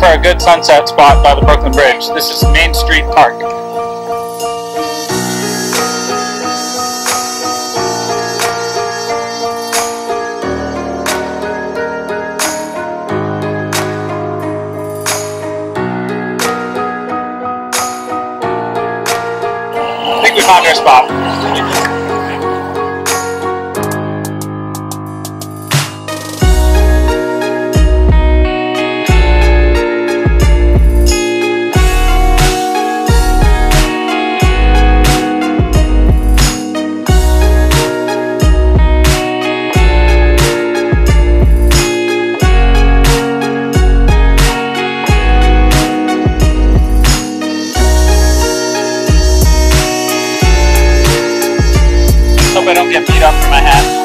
for a good sunset spot by the Brooklyn Bridge. This is Main Street Park. I think we found our spot. Don't get beat up for my hat.